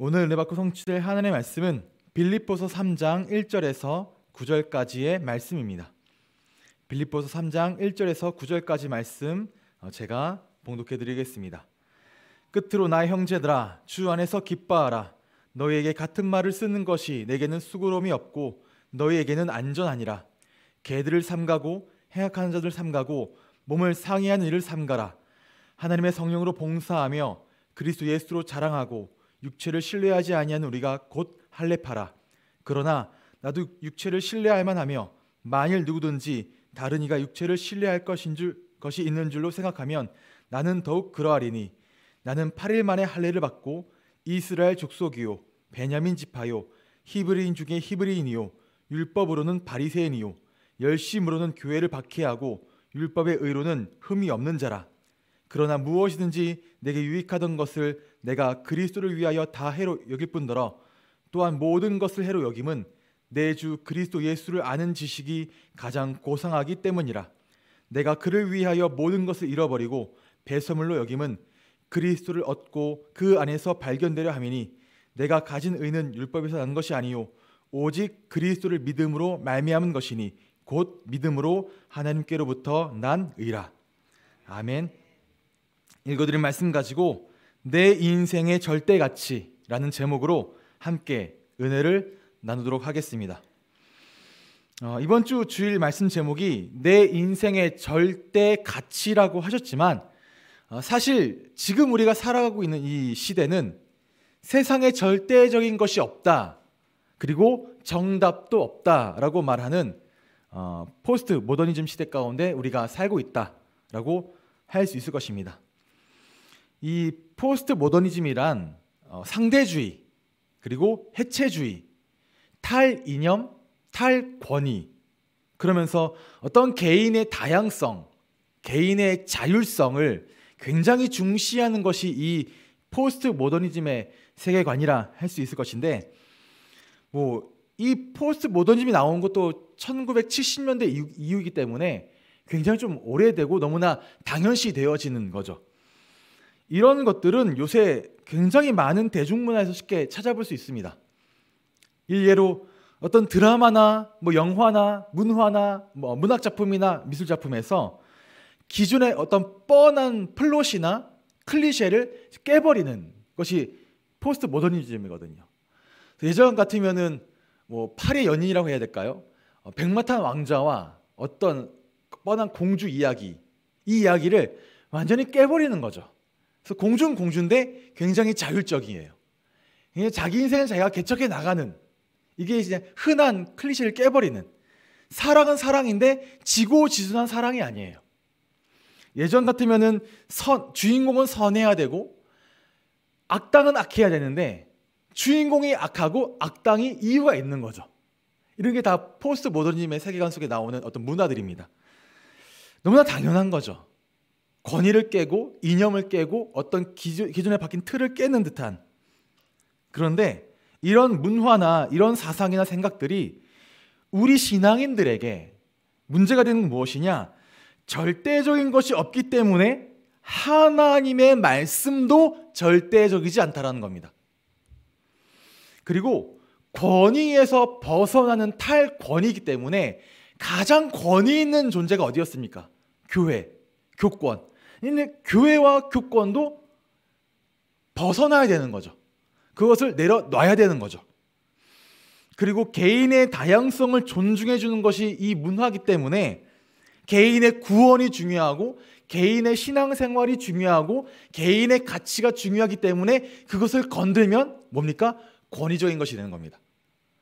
오늘 은혜 받고 성취될 하나님의 말씀은 빌립보서 3장 1절에서 9절까지의 말씀입니다. 빌립보서 3장 1절에서 9절까지 말씀 어, 제가 봉독해 드리겠습니다. 끝으로 나의 형제들아 주 안에서 기뻐하라 너희에게 같은 말을 쓰는 것이 내게는 수고로움이 없고 너희에게는 안전하니라 개들을 삼가고 행악하는 자들 삼가고 몸을 상해하는 일을 삼가라 하나님의 성령으로 봉사하며 그리스도 예수로 자랑하고 육체를 신뢰하지 아니하는 우리가 곧 할례파라. 그러나 나도 육체를 신뢰할 만 하며 만일 누구든지 다른 이가 육체를 신뢰할 것인 줄 것이 있는 줄로 생각하면 나는 더욱 그러하리니 나는 8일 만에 할례를 받고 이스라엘 족속이요 베냐민 지파요 히브리인 중에 히브리인이요 율법으로는 바리새인이요 열심으로는 교회를 박해하고 율법의 의로는 흠이 없는 자라. 그러나 무엇이든지 내게 유익하던 것을 내가 그리스도를 위하여 다 해로 여길 뿐더러 또한 모든 것을 해로 여김은 내 주 그리스도 예수를 아는 지식이 가장 고상하기 때문이라 내가 그를 위하여 모든 것을 잃어버리고 배설물로 여김은 그리스도를 얻고 그 안에서 발견되려 함이니 내가 가진 의는 율법에서 난 것이 아니요 오직 그리스도를 믿음으로 말미암은 것이니 곧 믿음으로 하나님께로부터 난 의라. 아멘. 읽어드린 말씀 가지고 내 인생의 절대 가치라는 제목으로 함께 은혜를 나누도록 하겠습니다. 어, 이번 주 주일 말씀 제목이 내 인생의 절대 가치라고 하셨지만 어, 사실 지금 우리가 살아가고 있는 이 시대는 세상에 절대적인 것이 없다. 그리고 정답도 없다라고 말하는 어, 포스트 모더니즘 시대 가운데 우리가 살고 있다라고 할 수 있을 것입니다. 이 포스트 모더니즘이란 어, 상대주의 그리고 해체주의, 탈이념, 탈권위 그러면서 어떤 개인의 다양성, 개인의 자율성을 굉장히 중시하는 것이 이 포스트 모더니즘의 세계관이라 할 수 있을 것인데 뭐 이 포스트 모더니즘이 나온 것도 1970년대 이후, 이기 때문에 굉장히 좀 오래되고 너무나 당연시 되어지는 거죠. 이런 것들은 요새 굉장히 많은 대중문화에서 쉽게 찾아볼 수 있습니다. 일례로 어떤 드라마나 뭐 영화나 문화나 뭐 문학 작품이나 미술 작품에서 기존의 어떤 뻔한 플롯이나 클리셰를 깨버리는 것이 포스트 모더니즘이거든요. 예전 같으면은 뭐 파리의 연인이라고 해야 될까요? 어, 백마탄 왕자와 어떤 뻔한 공주 이야기 이 이야기를 완전히 깨버리는 거죠. 그래서 공주는 공주인데 굉장히 자율적이에요. 자기 인생을 자기가 개척해 나가는 이게 이제 흔한 클리셰를 깨버리는 사랑은 사랑인데 지고지순한 사랑이 아니에요. 예전 같으면은 선, 주인공은 선해야 되고 악당은 악해야 되는데 주인공이 악하고 악당이 이유가 있는 거죠. 이런 게 다 포스트 모더니즘의 세계관 속에 나오는 어떤 문화들입니다. 너무나 당연한 거죠. 권위를 깨고 이념을 깨고 어떤 기존, 기존에 박힌 틀을 깨는 듯한 그런데 이런 문화나 이런 사상이나 생각들이 우리 신앙인들에게 문제가 되는 건 무엇이냐? 절대적인 것이 없기 때문에 하나님의 말씀도 절대적이지 않다라는 겁니다. 그리고 권위에서 벗어나는 탈권위이기 때문에 가장 권위 있는 존재가 어디였습니까? 교회, 교권. 근데 교회와 교권도 벗어나야 되는 거죠. 그것을 내려놔야 되는 거죠. 그리고 개인의 다양성을 존중해 주는 것이 이 문화이기 때문에 개인의 구원이 중요하고 개인의 신앙생활이 중요하고 개인의 가치가 중요하기 때문에 그것을 건들면 뭡니까? 권위적인 것이 되는 겁니다.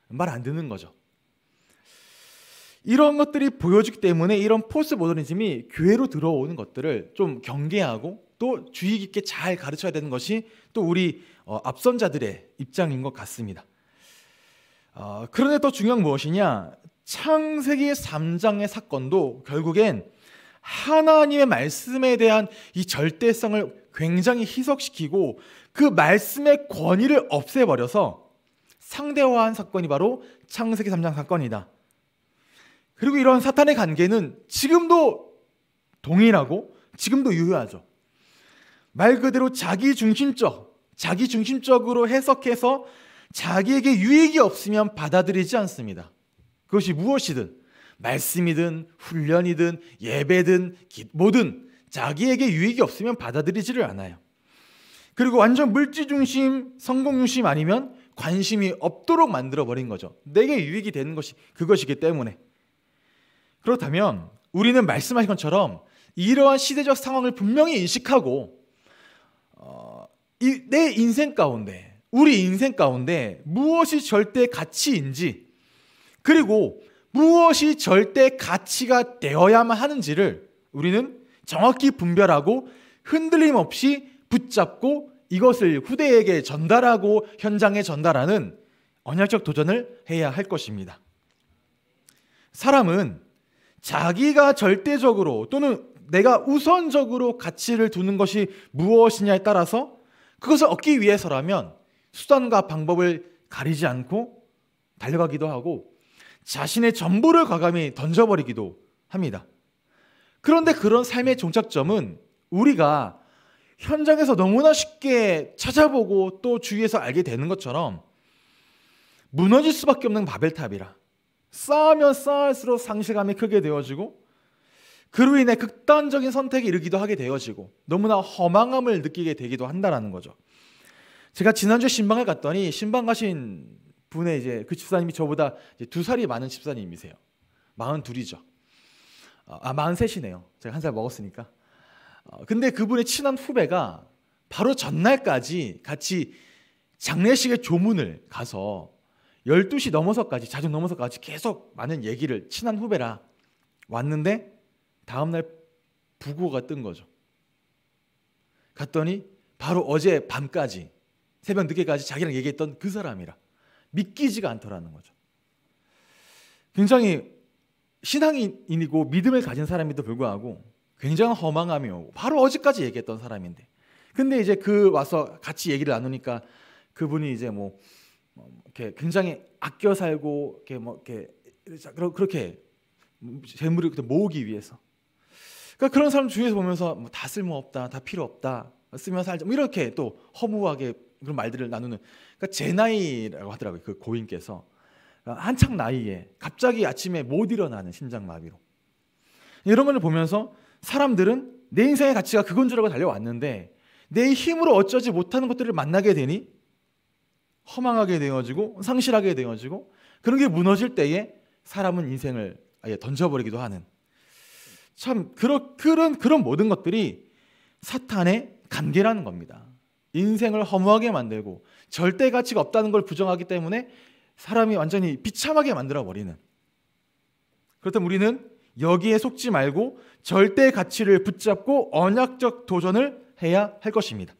말 안 듣는 거죠. 이런 것들이 보여주기 때문에 이런 포스트 모더니즘이 교회로 들어오는 것들을 좀 경계하고 또 주의 깊게 잘 가르쳐야 되는 것이 또 우리 어, 앞선자들의 입장인 것 같습니다. 어, 그런데 더 중요한 무엇이냐? 창세기 3장의 사건도 결국엔 하나님의 말씀에 대한 이 절대성을 굉장히 희석시키고 그 말씀의 권위를 없애버려서 상대화한 사건이 바로 창세기 3장 사건이다. 그리고 이런 사탄의 관계는 지금도 동일하고 지금도 유효하죠. 말 그대로 자기 중심적, 자기 중심적으로 해석해서 자기에게 유익이 없으면 받아들이지 않습니다. 그것이 무엇이든 말씀이든 훈련이든 예배든 뭐든 자기에게 유익이 없으면 받아들이지를 않아요. 그리고 완전 물질 중심, 성공 중심 아니면 관심이 없도록 만들어 버린 거죠. 내게 유익이 되는 것이 그것이기 때문에. 그렇다면 우리는 말씀하신 것처럼 이러한 시대적 상황을 분명히 인식하고 어, 이, 내 인생 가운데 우리 인생 가운데 무엇이 절대 가치인지 그리고 무엇이 절대 가치가 되어야만 하는지를 우리는 정확히 분별하고 흔들림 없이 붙잡고 이것을 후대에게 전달하고 현장에 전달하는 언약적 도전을 해야 할 것입니다. 사람은 자기가 절대적으로 또는 내가 우선적으로 가치를 두는 것이 무엇이냐에 따라서 그것을 얻기 위해서라면 수단과 방법을 가리지 않고 달려가기도 하고 자신의 전부를 과감히 던져버리기도 합니다. 그런데 그런 삶의 종착점은 우리가 현장에서 너무나 쉽게 찾아보고 또 주위에서 알게 되는 것처럼 무너질 수밖에 없는 바벨탑이라 쌓으면 쌓을수록 상실감이 크게 되어지고 그로 인해 극단적인 선택에 이르기도 하게 되어지고 너무나 허망함을 느끼게 되기도 한다라는 거죠. 제가 지난주에 신방을 갔더니 신방 가신 분의 이제 그 집사님이 저보다 두 살이 많은 집사님이세요. 마흔 둘이죠. 아 마흔 셋이네요. 제가 한 살 먹었으니까. 어, 근데 그분의 친한 후배가 바로 전날까지 같이 장례식의 조문을 가서 12시 넘어서까지, 자정 넘어서까지 계속 많은 얘기를 친한 후배라 왔는데 다음날 부고가 뜬 거죠. 갔더니 바로 어제 밤까지 새벽 늦게까지 자기랑 얘기했던 그 사람이라 믿기지가 않더라는 거죠. 굉장히 신앙인이고 믿음을 가진 사람에도 불구하고 허망함이 오고 바로 어제까지 얘기했던 사람인데 근데 이제 그 와서 같이 얘기를 나누니까 그분이 이제 뭐, 뭐 이렇게 굉장히 아껴 살고 이렇게 뭐 이렇게 그렇게 재물을 모으기 위해서. 그러니까 그런 사람 주위에서 보면서 뭐 다 쓸모 없다, 다 필요 없다, 쓰면 살자 뭐 이렇게 또 허무하게 그런 말들을 나누는 그러니까 제 나이라고 하더라고요 그 고인께서. 한창 나이에 갑자기 아침에 못 일어나는 심장마비로. 이런 걸 보면서 사람들은 내 인생의 가치가 그건 줄 알고 달려왔는데 내 힘으로 어쩌지 못하는 것들을 만나게 되니 허망하게 되어지고 상실하게 되어지고 그런 게 무너질 때에 사람은 인생을 아예 던져버리기도 하는 참 그런 그런 그런 모든 것들이 사탄의 관계라는 겁니다. 인생을 허무하게 만들고 절대 가치가 없다는 걸 부정하기 때문에 사람이 완전히 비참하게 만들어 버리는. 그렇다면 우리는 여기에 속지 말고 절대 가치를 붙잡고 언약적 도전을 해야 할 것입니다.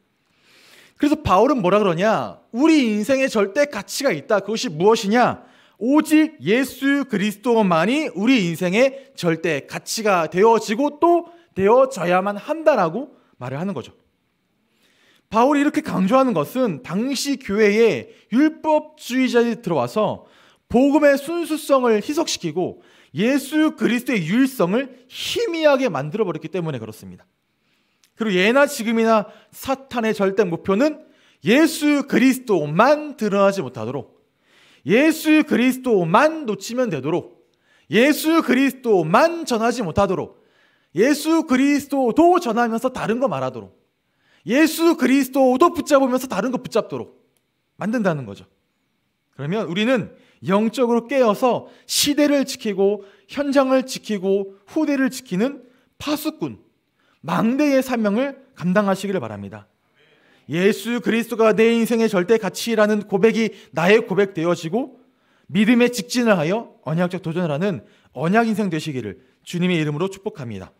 그래서 바울은 뭐라 그러냐? 우리 인생에 절대 가치가 있다. 그것이 무엇이냐? 오직 예수 그리스도만이 우리 인생의 절대 가치가 되어지고 또 되어져야만 한다라고 말을 하는 거죠. 바울이 이렇게 강조하는 것은 당시 교회에 율법주의자들이 들어와서 복음의 순수성을 희석시키고 예수 그리스도의 유일성을 희미하게 만들어 버렸기 때문에 그렇습니다. 그리고 예나 지금이나 사탄의 절대 목표는 예수 그리스도만 드러나지 못하도록 예수 그리스도만 놓치면 되도록 예수 그리스도만 전하지 못하도록 예수 그리스도도 전하면서 다른 거 말하도록 예수 그리스도도 붙잡으면서 다른 거 붙잡도록 만든다는 거죠. 그러면 우리는 영적으로 깨어서 시대를 지키고 현장을 지키고 후대를 지키는 파수꾼, 망대의 사명을 감당하시기를 바랍니다. 예수 그리스도가 내 인생의 절대 가치라는 고백이 나의 고백 되어지고 믿음에 직진을 하여 언약적 도전을 하는 언약 인생 되시기를 주님의 이름으로 축복합니다.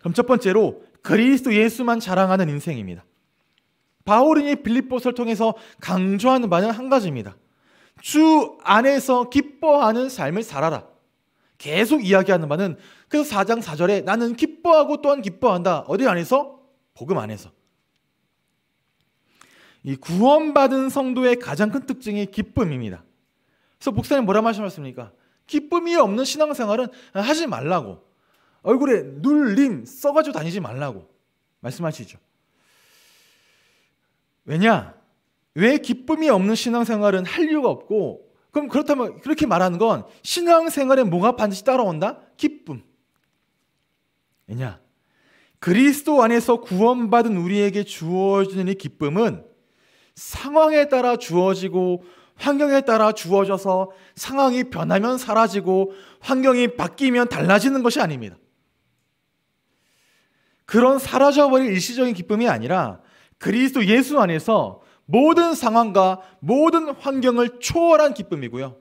그럼 첫 번째로 그리스도 예수만 자랑하는 인생입니다. 바울이 빌립보서를 통해서 강조하는 바는 한 가지입니다. 주 안에서 기뻐하는 삶을 살아라. 계속 이야기하는 바는 그래서 4장 4절에 나는 기뻐하고 또한 기뻐한다. 어디 안에서? 복음 안에서. 이 구원받은 성도의 가장 큰 특징이 기쁨입니다. 그래서 목사님 뭐라 말씀하십니까? 기쁨이 없는 신앙생활은 하지 말라고. 얼굴에 눌림 써가지고 다니지 말라고 말씀하시죠. 왜냐? 왜 기쁨이 없는 신앙생활은 할 이유가 없고 그럼 그렇다면 그렇게 말하는 건 신앙생활에 뭐가 반드시 따라온다? 기쁨. 왜냐? 그리스도 안에서 구원받은 우리에게 주어지는 이 기쁨은 상황에 따라 주어지고 환경에 따라 주어져서 상황이 변하면 사라지고 환경이 바뀌면 달라지는 것이 아닙니다. 그런 사라져버릴 일시적인 기쁨이 아니라 그리스도 예수 안에서 모든 상황과 모든 환경을 초월한 기쁨이고요.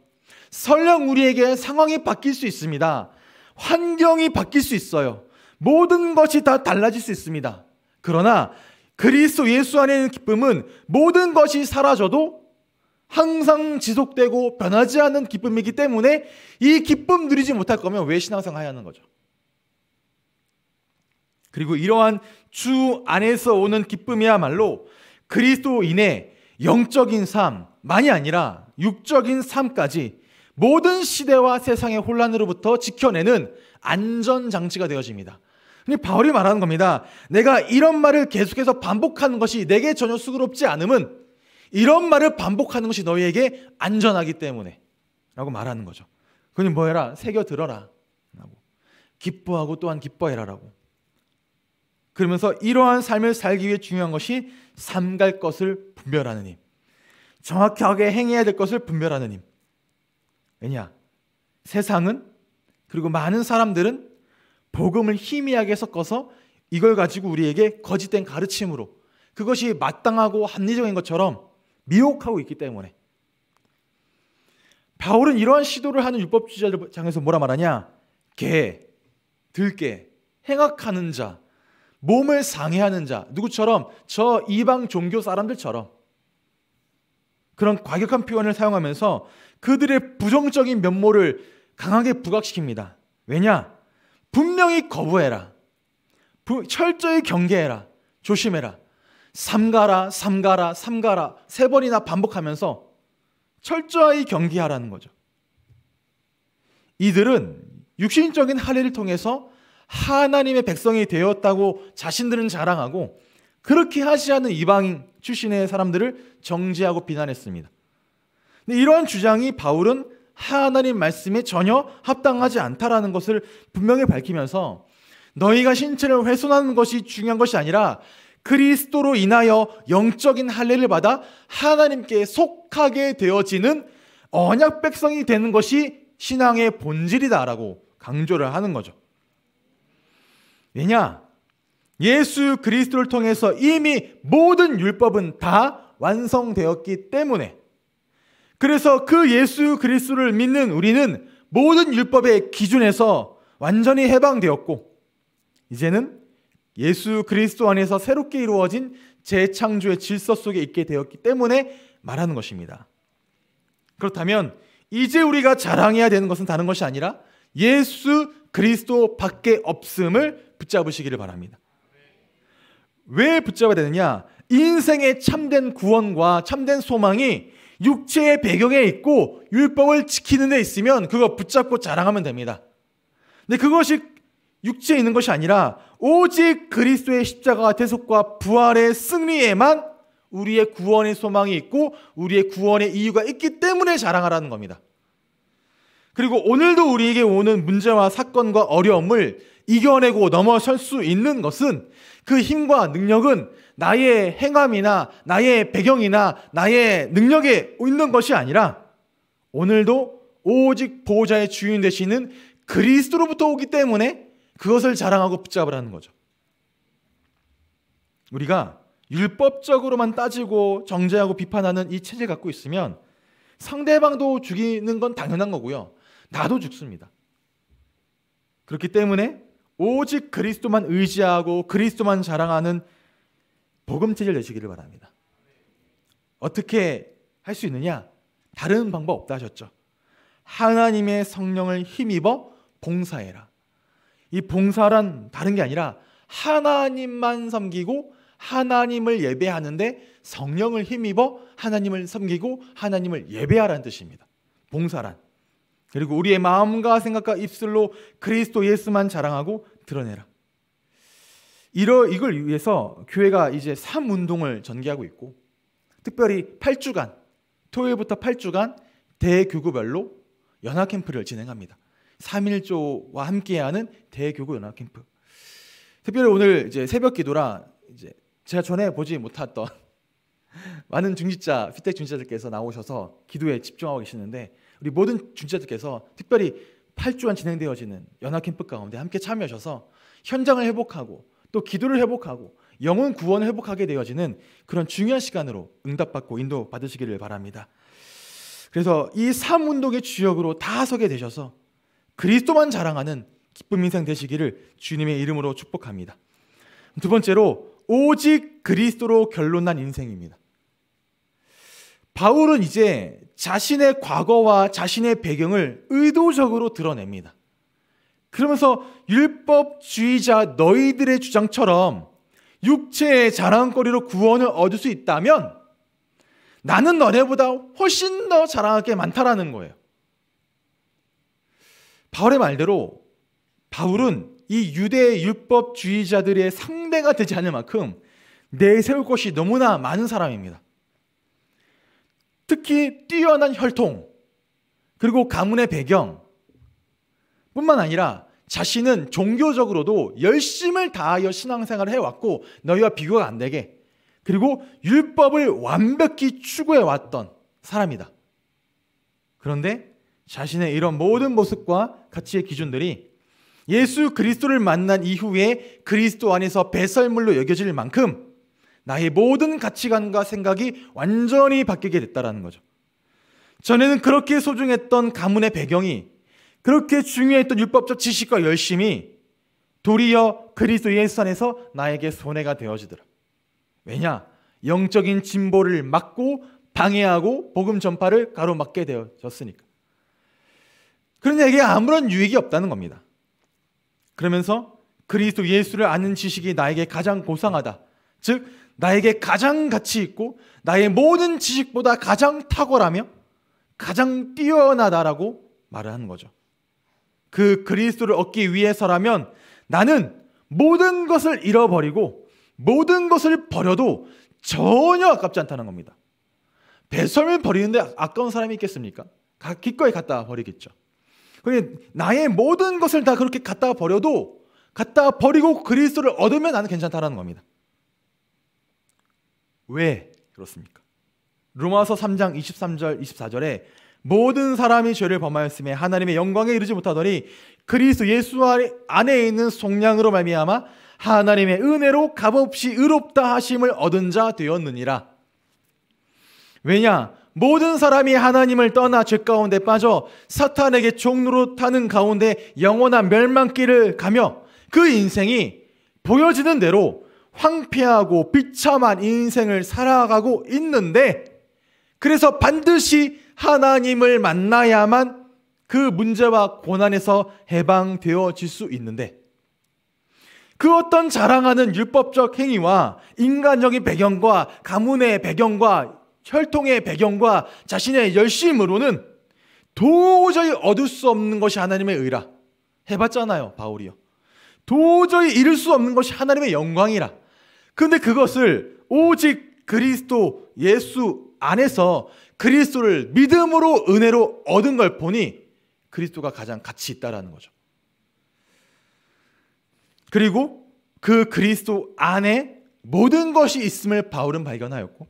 설령 우리에게 상황이 바뀔 수 있습니다. 환경이 바뀔 수 있어요. 모든 것이 다 달라질 수 있습니다. 그러나 그리스도 예수 안에 있는 기쁨은 모든 것이 사라져도 항상 지속되고 변하지 않는 기쁨이기 때문에 이 기쁨 누리지 못할 거면 왜 신앙생활 하는 거죠? 그리고 이러한 주 안에서 오는 기쁨이야말로 그리스도인의 영적인 삶만이 아니라 육적인 삶까지 모든 시대와 세상의 혼란으로부터 지켜내는 안전장치가 되어집니다. 바울이 말하는 겁니다. 내가 이런 말을 계속해서 반복하는 것이 내게 전혀 수그럽지 않음은 이런 말을 반복하는 것이 너희에게 안전하기 때문에 라고 말하는 거죠. 그니 뭐 해라? 새겨 들어라. 라고. 기뻐하고 또한 기뻐해라. 라고. 그러면서 이러한 삶을 살기 위해 중요한 것이 삼갈 것을 분별하는 힘. 정확하게 행해야 될 것을 분별하는 힘. 왜냐? 세상은 그리고 많은 사람들은 복음을 희미하게 섞어서 이걸 가지고 우리에게 거짓된 가르침으로 그것이 마땅하고 합리적인 것처럼 미혹하고 있기 때문에 바울은 이러한 시도를 하는 율법주의자들 장에서 뭐라 말하냐? 개, 들개, 행악하는 자, 몸을 상해하는 자, 누구처럼 저 이방 종교 사람들처럼 그런 과격한 표현을 사용하면서 그들의 부정적인 면모를 강하게 부각시킵니다. 왜냐? 분명히 거부해라. 철저히 경계해라. 조심해라. 삼가라, 삼가라, 삼가라 세 번이나 반복하면서 철저히 경계하라는 거죠. 이들은 육신적인 할례를 통해서 하나님의 백성이 되었다고 자신들은 자랑하고 그렇게 하지 않은 이방인 출신의 사람들을 정죄하고 비난했습니다. 이러한 주장이 바울은 하나님 말씀에 전혀 합당하지 않다라는 것을 분명히 밝히면서 너희가 신체를 훼손하는 것이 중요한 것이 아니라 그리스도로 인하여 영적인 할례를 받아 하나님께 속하게 되어지는 언약 백성이 되는 것이 신앙의 본질이다라고 강조를 하는 거죠. 왜냐? 예수 그리스도를 통해서 이미 모든 율법은 다 완성되었기 때문에 그래서 그 예수 그리스도를 믿는 우리는 모든 율법의 기준에서 완전히 해방되었고 이제는 예수 그리스도 안에서 새롭게 이루어진 재창조의 질서 속에 있게 되었기 때문에 말하는 것입니다. 그렇다면 이제 우리가 자랑해야 되는 것은 다른 것이 아니라 예수 그리스도 밖에 없음을 붙잡으시기를 바랍니다. 왜 붙잡아야 되느냐? 인생의 참된 구원과 참된 소망이 육체의 배경에 있고 율법을 지키는 데 있으면 그거 붙잡고 자랑하면 됩니다. 근데 그것이 육체에 있는 것이 아니라 오직 그리스도의 십자가와 대속과 부활의 승리에만 우리의 구원의 소망이 있고 우리의 구원의 이유가 있기 때문에 자랑하라는 겁니다. 그리고 오늘도 우리에게 오는 문제와 사건과 어려움을 이겨내고 넘어설 수 있는 것은 그 힘과 능력은 나의 행함이나 나의 배경이나 나의 능력에 있는 것이 아니라 오늘도 오직 보호자의 주인 되시는 그리스도로부터 오기 때문에 그것을 자랑하고 붙잡으라는 거죠. 우리가 율법적으로만 따지고 정죄하고 비판하는 이 체제 갖고 있으면 상대방도 죽이는 건 당연한 거고요. 나도 죽습니다. 그렇기 때문에 오직 그리스도만 의지하고 그리스도만 자랑하는 체제를 내시기를 바랍니다. 어떻게 할 수 있느냐? 다른 방법 없다 하셨죠. 하나님의 성령을 힘입어 봉사해라. 이 봉사란 다른 게 아니라 하나님만 섬기고 하나님을 예배하는데 성령을 힘입어 하나님을 섬기고 하나님을 예배하라는 뜻입니다. 봉사란. 그리고 우리의 마음과 생각과 입술로 그리스도 예수만 자랑하고 드러내라. 이러 이걸 위해서 교회가 이제 삶 운동을 전개하고 있고 특별히 8주간 토요일부터 8주간 대교구별로 연합 캠프를 진행합니다. 3일조와 함께하는 대교구 연합 캠프. 특별히 오늘 이제 새벽 기도라 이제 제가 전에 보지 못했던 많은 중지자 피텍 중지자들께서 나오셔서 기도에 집중하고 계시는데 우리 모든 중지자들께서 특별히 8주간 진행되어지는 연합 캠프 가운데 함께 참여하셔서 현장을 회복하고 또 기도를 회복하고 영혼 구원을 회복하게 되어지는 그런 중요한 시간으로 응답받고 인도 받으시기를 바랍니다. 그래서 이 삼운동의 주역으로 다 서게 되셔서 그리스도만 자랑하는 기쁨 인생 되시기를 주님의 이름으로 축복합니다. 두 번째로 오직 그리스도로 결론난 인생입니다. 바울은 이제 자신의 과거와 자신의 배경을 의도적으로 드러냅니다. 그러면서 율법주의자 너희들의 주장처럼 육체의 자랑거리로 구원을 얻을 수 있다면 나는 너네보다 훨씬 더 자랑할 게 많다라는 거예요. 바울의 말대로 바울은 이 유대 율법주의자들의 상대가 되지 않을 만큼 내세울 것이 너무나 많은 사람입니다. 특히 뛰어난 혈통, 그리고 가문의 배경, 뿐만 아니라 자신은 종교적으로도 열심을 다하여 신앙생활을 해왔고 너희와 비교가 안 되게 그리고 율법을 완벽히 추구해 왔던 사람이다. 그런데 자신의 이런 모든 모습과 가치의 기준들이 예수 그리스도를 만난 이후에 그리스도 안에서 배설물로 여겨질 만큼 나의 모든 가치관과 생각이 완전히 바뀌게 됐다라는 거죠. 전에는 그렇게 소중했던 가문의 배경이 그렇게 중요했던 율법적 지식과 열심이 도리어 그리스도 예수 안에서 나에게 손해가 되어지더라. 왜냐? 영적인 진보를 막고 방해하고 복음 전파를 가로막게 되어졌으니까. 그러니 이게 아무런 유익이 없다는 겁니다. 그러면서 그리스도 예수를 아는 지식이 나에게 가장 고상하다. 즉 나에게 가장 가치 있고 나의 모든 지식보다 가장 탁월하며 가장 뛰어나다라고 말을 하는 거죠. 그 그리스도를 얻기 위해서라면 나는 모든 것을 잃어버리고 모든 것을 버려도 전혀 아깝지 않다는 겁니다. 배설을 버리는데 아까운 사람이 있겠습니까? 기꺼이 갖다 버리겠죠. 나의 모든 것을 다 그렇게 갖다 버려도 갖다 버리고 그리스도를 얻으면 나는 괜찮다라는 겁니다. 왜 그렇습니까? 로마서 3장 23절 24절에 모든 사람이 죄를 범하였음에 하나님의 영광에 이르지 못하더니 그리스도 예수 안에 있는 속량으로 말미암아 하나님의 은혜로 값없이 의롭다 하심을 얻은 자 되었느니라. 왜냐? 모든 사람이 하나님을 떠나 죄 가운데 빠져 사탄에게 종로로 타는 가운데 영원한 멸망길을 가며 그 인생이 보여지는 대로 황폐하고 비참한 인생을 살아가고 있는데 그래서 반드시 하나님을 만나야만 그 문제와 고난에서 해방되어질 수 있는데 그 어떤 자랑하는 율법적 행위와 인간적인 배경과 가문의 배경과 혈통의 배경과 자신의 열심으로는 도저히 얻을 수 없는 것이 하나님의 의라. 해봤잖아요, 바울이요. 도저히 이룰 수 없는 것이 하나님의 영광이라. 그런데 그것을 오직 그리스도 예수 안에서 그리스도를 믿음으로 은혜로 얻은 걸 보니 그리스도가 가장 가치 있다라는 거죠. 그리고 그 그리스도 안에 모든 것이 있음을 바울은 발견하였고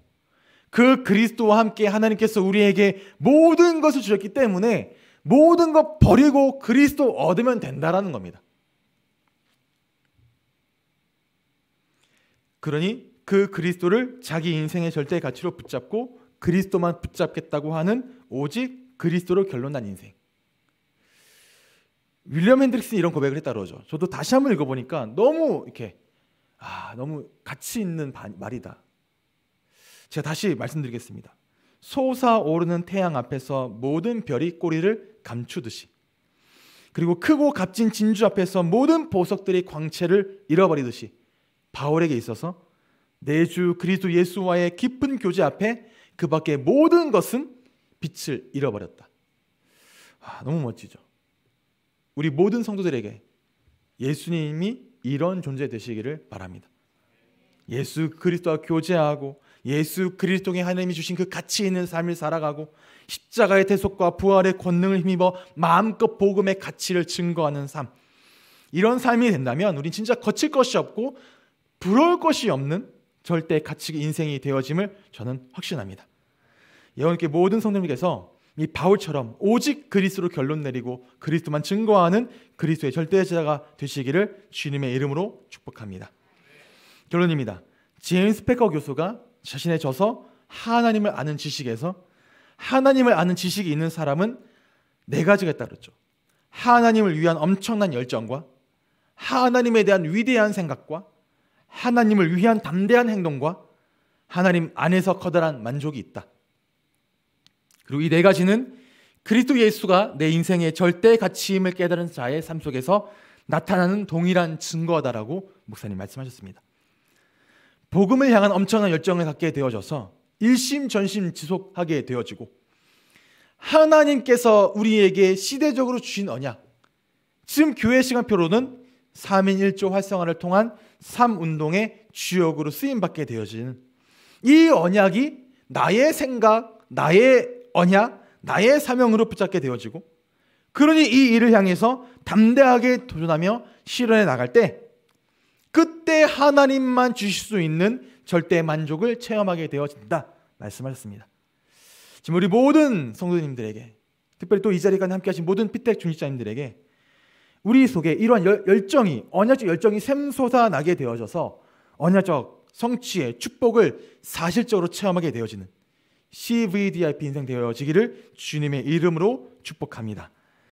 그 그리스도와 함께 하나님께서 우리에게 모든 것을 주셨기 때문에 모든 것 버리고 그리스도 얻으면 된다라는 겁니다. 그러니 그 그리스도를 자기 인생의 절대 가치로 붙잡고 그리스도만 붙잡겠다고 하는 오직 그리스도로 결론난 인생. 윌리엄 핸드릭스 이런 고백을 했다 그러죠. 저도 다시 한번 읽어보니까 너무 이렇게 아 너무 가치 있는 말이다. 제가 다시 말씀드리겠습니다. 솟아오르는 태양 앞에서 모든 별이 꼬리를 감추듯이 그리고 크고 값진 진주 앞에서 모든 보석들이 광채를 잃어버리듯이 바울에게 있어서 내주 그리스도 예수와의 깊은 교제 앞에 그 밖의 모든 것은 빛을 잃어버렸다. 아, 너무 멋지죠. 우리 모든 성도들에게 예수님이 이런 존재 되시기를 바랍니다. 예수 그리스도와 교제하고 예수 그리스도의 하나님이 주신 그 가치 있는 삶을 살아가고 십자가의 대속과 부활의 권능을 힘입어 마음껏 복음의 가치를 증거하는 삶. 이런 삶이 된다면 우린 진짜 거칠 것이 없고 부러울 것이 없는 절대 가치 인생이 되어짐을 저는 확신합니다. 여러분께 모든 성도님께서 이 바울처럼 오직 그리스도로 결론 내리고 그리스도만 증거하는 그리스도의 절대 제자가 되시기를 주님의 이름으로 축복합니다. 결론입니다. 제임스 패커 교수가 자신의 저서 하나님을 아는 지식에서 하나님을 아는 지식이 있는 사람은 네 가지가 따르죠. 하나님을 위한 엄청난 열정과 하나님에 대한 위대한 생각과 하나님을 위한 담대한 행동과 하나님 안에서 커다란 만족이 있다. 그리고 이 네 가지는 그리스도 예수가 내 인생의 절대 가치임을 깨달은 자의 삶 속에서 나타나는 동일한 증거다라고 목사님 말씀하셨습니다. 복음을 향한 엄청난 열정을 갖게 되어져서 일심전심 지속하게 되어지고 하나님께서 우리에게 시대적으로 주신 언약 지금 교회 시간표로는 3인 1조 활성화를 통한 삶운동의 주역으로 쓰임받게 되어지는 이 언약이 나의 생각, 나의 언약, 나의 사명으로 붙잡게 되어지고 그러니 이 일을 향해서 담대하게 도전하며 실현해 나갈 때 그때 하나님만 주실 수 있는 절대 만족을 체험하게 되어진다 말씀하셨습니다. 지금 우리 모든 성도님들에게 특별히 또 이 자리에 함께 하신 모든 피택 중직자님들에게 우리 속에 이러한 열정이 언약적 열정이 샘솟아 나게 되어져서 언약적 성취의 축복을 사실적으로 체험하게 되어지는 CVDIP 인생 되어지기를 주님의 이름으로 축복합니다.